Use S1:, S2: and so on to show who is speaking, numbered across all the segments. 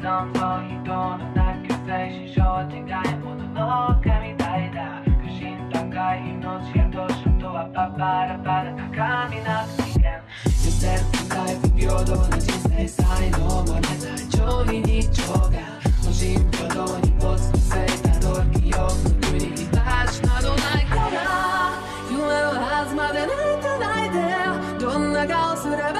S1: どんと人のなく精神違いものの神体だ苦心高い命やどうとはパパラパラ高みなく人間んせる高い不平等な人生才能もれない上位が無人平等に没個性た。どた。ちなどいどん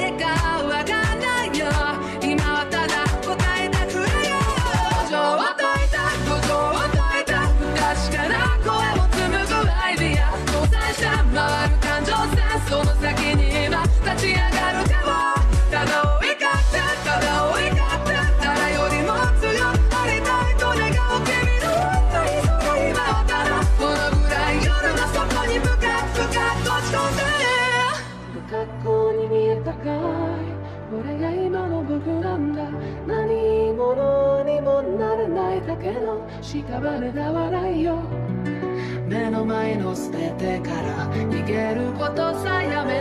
S1: えたけど屍いよ。目の前の捨てから逃げることさやめ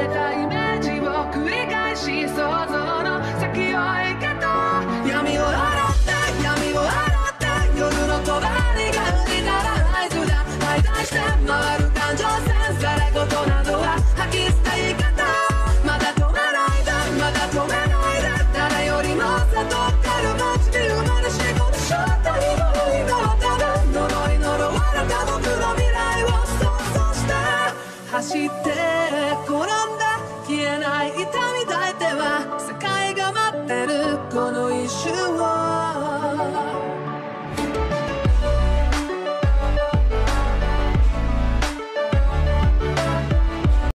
S1: te ter.